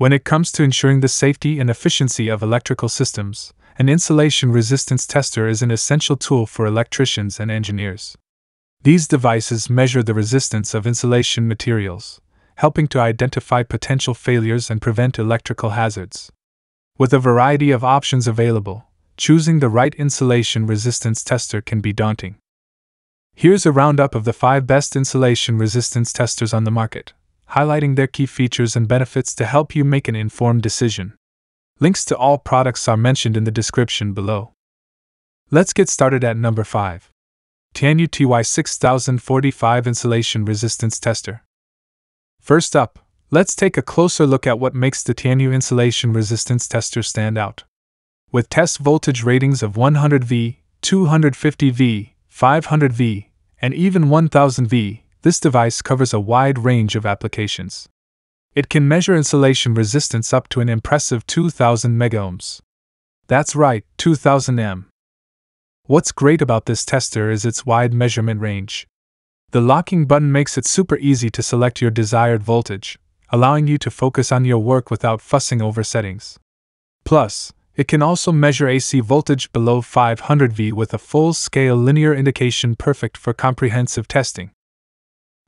When it comes to ensuring the safety and efficiency of electrical systems, an insulation resistance tester is an essential tool for electricians and engineers. These devices measure the resistance of insulation materials, helping to identify potential failures and prevent electrical hazards. With a variety of options available, choosing the right insulation resistance tester can be daunting. Here's a roundup of the five best insulation resistance testers on the market, highlighting their key features and benefits to help you make an informed decision. Links to all products are mentioned in the description below. Let's get started at number 5. Tianyu TY6045 Insulation Resistance Tester. First up, let's take a closer look at what makes the Tianyu Insulation Resistance Tester stand out. With test voltage ratings of 100V, 250V, 500V, and even 1000V, this device covers a wide range of applications. It can measure insulation resistance up to an impressive 2000 megohms. That's right, 2000 m. What's great about this tester is its wide measurement range. The locking button makes it super easy to select your desired voltage, allowing you to focus on your work without fussing over settings. Plus, it can also measure AC voltage below 500V with a full scale linear indication perfect for comprehensive testing.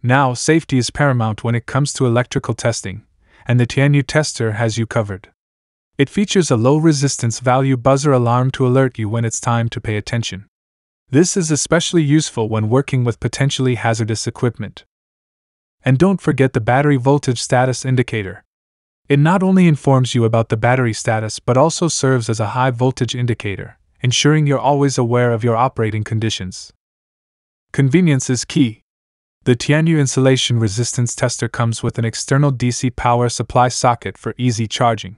Now, safety is paramount when it comes to electrical testing, and the Tianyu tester has you covered. It features a low resistance value buzzer alarm to alert you when it's time to pay attention. This is especially useful when working with potentially hazardous equipment. And don't forget the battery voltage status indicator. It not only informs you about the battery status but also serves as a high voltage indicator, ensuring you're always aware of your operating conditions. Convenience is key. The Tianyu insulation resistance tester comes with an external DC power supply socket for easy charging.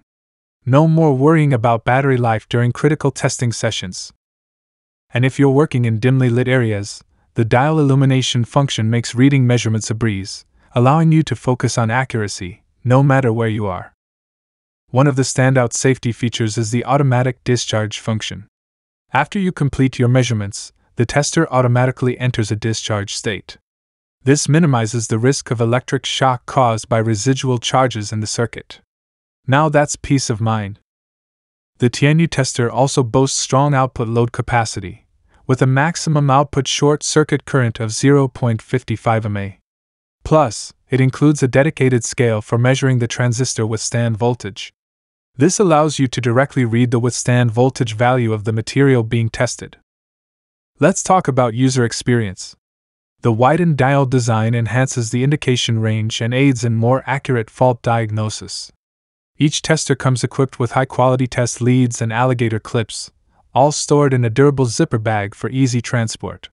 No more worrying about battery life during critical testing sessions. And if you're working in dimly lit areas, the dial illumination function makes reading measurements a breeze, allowing you to focus on accuracy, no matter where you are. One of the standout safety features is the automatic discharge function. After you complete your measurements, the tester automatically enters a discharge state. This minimizes the risk of electric shock caused by residual charges in the circuit. Now that's peace of mind. The Tianyu tester also boasts strong output load capacity, with a maximum output short circuit current of 0.55 mA. Plus, it includes a dedicated scale for measuring the transistor withstand voltage. This allows you to directly read the withstand voltage value of the material being tested. Let's talk about user experience. The widened dial design enhances the indication range and aids in more accurate fault diagnosis. Each tester comes equipped with high quality test leads and alligator clips, all stored in a durable zipper bag for easy transport.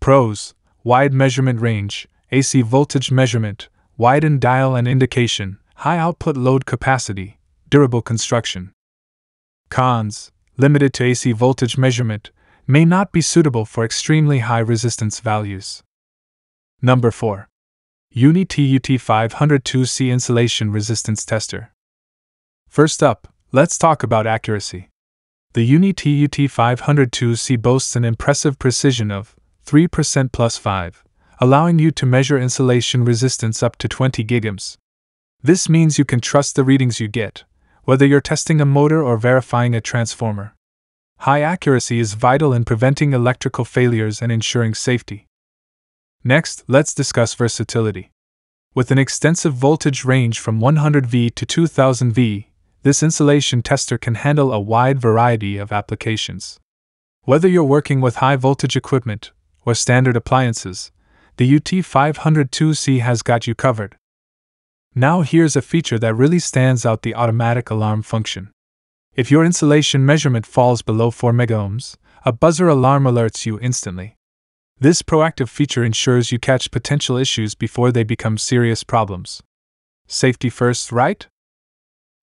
Pros Wide measurement range, AC voltage measurement, widened dial and indication, high output load capacity, durable construction. Cons Limited to AC voltage measurement, may not be suitable for extremely high resistance values. Number 4. Uni-T UT502C Insulation Resistance Tester. First up, let's talk about accuracy. The Uni-T UT502C boasts an impressive precision of 3% plus 5, allowing you to measure insulation resistance up to 20 gigohms. This means you can trust the readings you get, whether you're testing a motor or verifying a transformer. High accuracy is vital in preventing electrical failures and ensuring safety. Next, let's discuss versatility. With an extensive voltage range from 100V to 2000V, this insulation tester can handle a wide variety of applications. Whether you're working with high voltage equipment or standard appliances, the UT502C has got you covered. Now, here's a feature that really stands out the automatic alarm function. If your insulation measurement falls below 4 megohms, a buzzer alarm alerts you instantly. This proactive feature ensures you catch potential issues before they become serious problems. Safety first, right?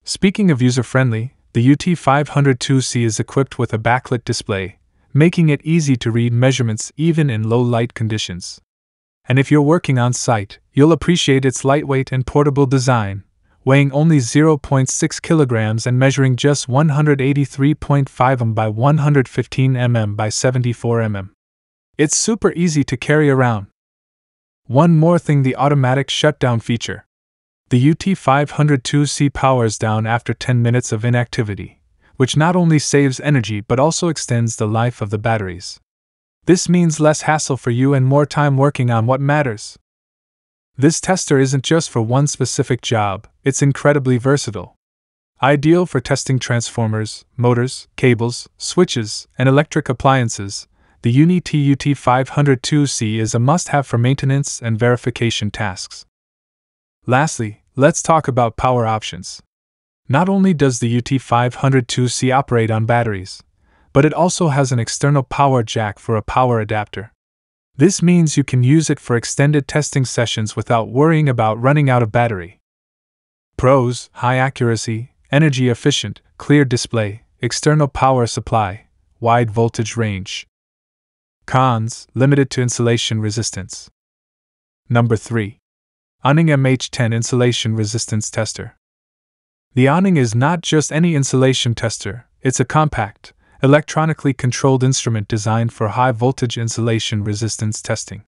Speaking of user friendly, the UT502C is equipped with a backlit display, making it easy to read measurements even in low light conditions. And if you're working on site, you'll appreciate its lightweight and portable design, weighing only 0.6 kilograms and measuring just 183.5 mm by 115 mm by 74 mm. It's super easy to carry around. One more thing the automatic shutdown feature. The UT502C powers down after 10 minutes of inactivity, which not only saves energy but also extends the life of the batteries. This means less hassle for you and more time working on what matters. This tester isn't just for one specific job, it's incredibly versatile. Ideal for testing transformers, motors, cables, switches, and electric appliances, the Uni-T UT502C is a must have for maintenance and verification tasks. Lastly, let's talk about power options. Not only does the UT502C operate on batteries, but it also has an external power jack for a power adapter. This means you can use it for extended testing sessions without worrying about running out of battery. Pros high accuracy, energy efficient, clear display, external power supply, wide voltage range. Cons limited to insulation resistance. Number 3. Aneng MH10 Insulation Resistance Tester. The Aneng is not just any insulation tester, it's a compact, electronically controlled instrument designed for high voltage insulation resistance testing.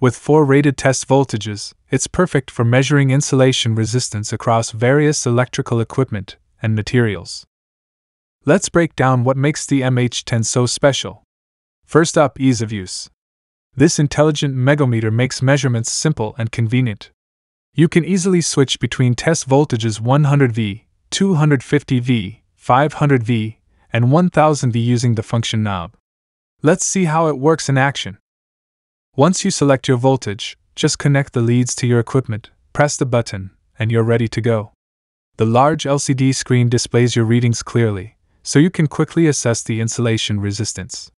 With four rated test voltages, it's perfect for measuring insulation resistance across various electrical equipment and materials. Let's break down what makes the MH10 so special. First up, ease of use. This intelligent megohmmeter makes measurements simple and convenient. You can easily switch between test voltages 100V, 250V, 500V, and 1000V using the function knob. Let's see how it works in action. Once you select your voltage, just connect the leads to your equipment, press the button, and you're ready to go. The large LCD screen displays your readings clearly, so you can quickly assess the insulation resistance.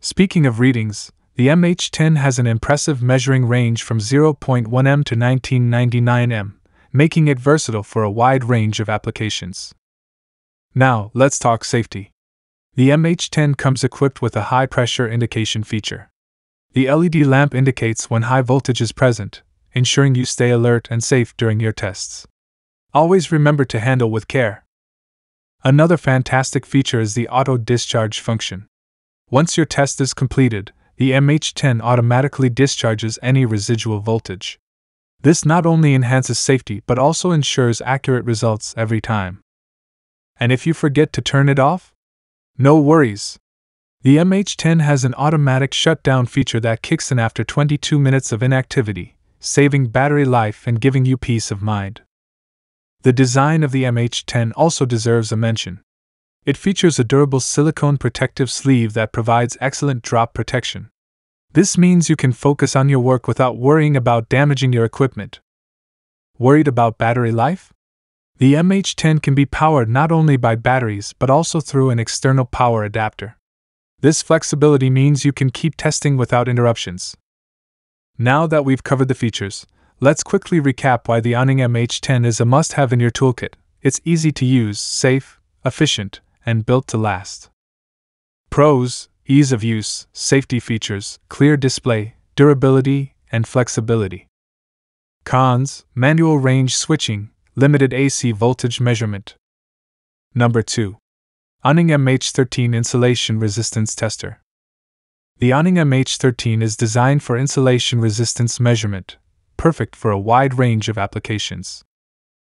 Speaking of readings, the MH10 has an impressive measuring range from 0.1m to 1999m, making it versatile for a wide range of applications. Now, let's talk safety. The MH10 comes equipped with a high pressure indication feature. The LED lamp indicates when high voltage is present, ensuring you stay alert and safe during your tests. Always remember to handle with care. Another fantastic feature is the auto discharge function. Once your test is completed, the MH10 automatically discharges any residual voltage. This not only enhances safety but also ensures accurate results every time. And if you forget to turn it off? No worries. The MH10 has an automatic shutdown feature that kicks in after 22 minutes of inactivity, saving battery life and giving you peace of mind. The design of the MH10 also deserves a mention. It features a durable silicone protective sleeve that provides excellent drop protection. This means you can focus on your work without worrying about damaging your equipment. Worried about battery life? The MH10 can be powered not only by batteries but also through an external power adapter. This flexibility means you can keep testing without interruptions. Now that we've covered the features, let's quickly recap why the Aneng MH10 is a must have in your toolkit. It's easy to use, safe, efficient, and built to last. Pros ease of use, safety features, clear display, durability, and flexibility. Cons manual range switching, limited AC voltage measurement. Number 2. Aneng MH13 Insulation Resistance Tester. The Aneng MH13 is designed for insulation resistance measurement, perfect for a wide range of applications.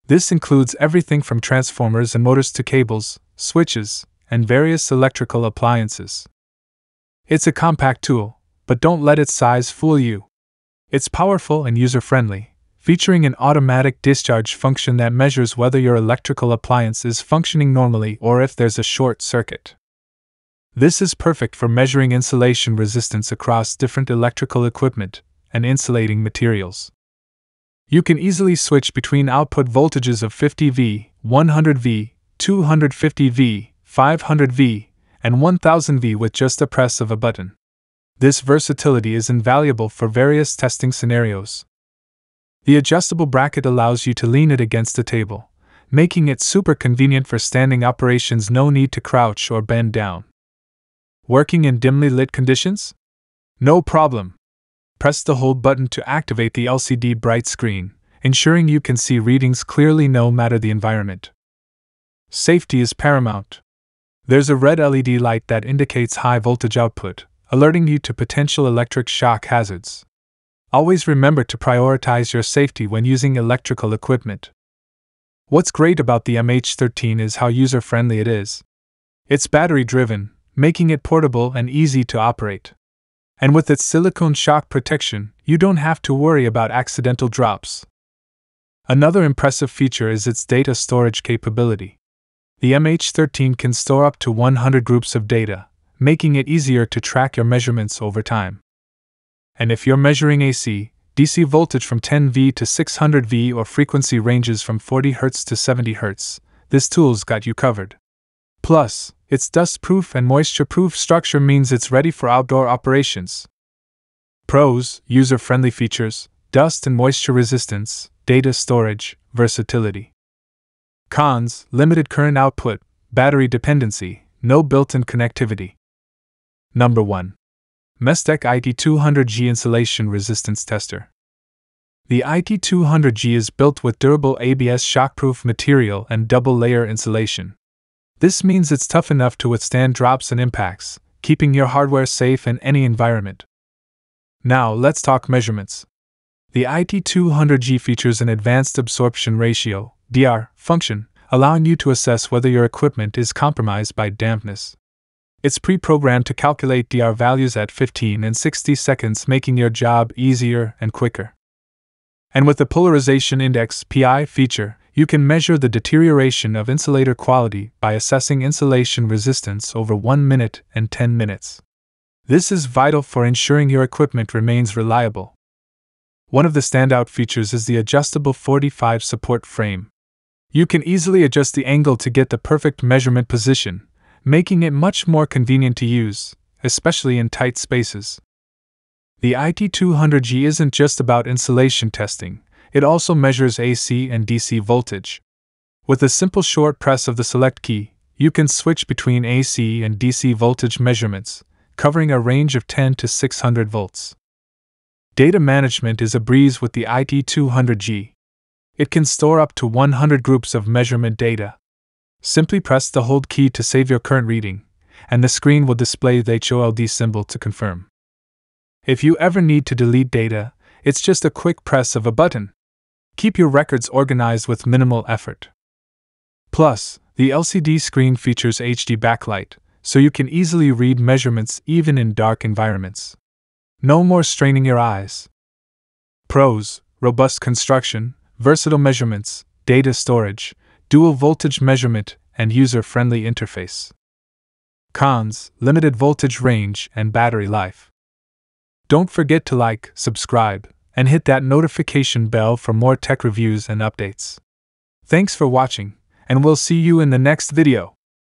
This includes everything from transformers and motors to cables, switches, and various electrical appliances. It's a compact tool, but don't let its size fool you. It's powerful and user friendly, featuring an automatic discharge function that measures whether your electrical appliance is functioning normally or if there's a short circuit. This is perfect for measuring insulation resistance across different electrical equipment and insulating materials. You can easily switch between output voltages of 50V, 100V, 250V, 500V, and 1000V with just a press of a button. This versatility is invaluable for various testing scenarios. The adjustable bracket allows you to lean it against a table, making it super convenient for standing operations, no need to crouch or bend down. Working in dimly lit conditions? No problem. Press the hold button to activate the LCD bright screen, ensuring you can see readings clearly no matter the environment. Safety is paramount. There's a red LED light that indicates high voltage output, alerting you to potential electric shock hazards. Always remember to prioritize your safety when using electrical equipment. What's great about the MH13 is how user friendly it is. It's battery driven, making it portable and easy to operate. And with its silicone shock protection, you don't have to worry about accidental drops. Another impressive feature is its data storage capability. The MH13 can store up to 100 groups of data, making it easier to track your measurements over time. And if you're measuring AC, DC voltage from 10V to 600V or frequency ranges from 40 Hz to 70 Hz, this tool's got you covered. Plus, its dust proof and moisture proof structure means it's ready for outdoor operations. Pros user friendly features, dust and moisture resistance, data storage, versatility. Cons limited current output, battery dependency, no built in connectivity. Number 1. Mestek IT200G Insulation Resistance Tester. The IT200G is built with durable ABS shockproof material and double layer insulation. This means it's tough enough to withstand drops and impacts, keeping your hardware safe in any environment. Now, let's talk measurements. The IT200G features an advanced absorption ratio DR, function, allowing you to assess whether your equipment is compromised by dampness. It's pre programmed to calculate DR values at 15 and 60 seconds, making your job easier and quicker. And with the Polarization Index PI feature, you can measure the deterioration of insulator quality by assessing insulation resistance over 1 minute and 10 minutes. This is vital for ensuring your equipment remains reliable. One of the standout features is the adjustable 45 support frame. You can easily adjust the angle to get the perfect measurement position, making it much more convenient to use, especially in tight spaces. The IT200G isn't just about insulation testing, it also measures AC and DC voltage. With a simple short press of the select key, you can switch between AC and DC voltage measurements, covering a range of 10 to 600 volts. Data management is a breeze with the IT200G. It can store up to 100 groups of measurement data, Simply press the hold key to save your current reading, and the screen will display the HOLD symbol to confirm. If you ever need to delete data, it's just a quick press of a button. Keep your records organized with minimal effort. Plus, the LCD screen features HD backlight, so you can easily read measurements even in dark environments. No more straining your eyes. Pros robust construction, versatile measurements, data storage, dual voltage measurement, and user friendly interface. Cons limited voltage range and battery life. Don't forget to like, subscribe, and hit that notification bell for more tech reviews and updates. Thanks for watching, and we'll see you in the next video.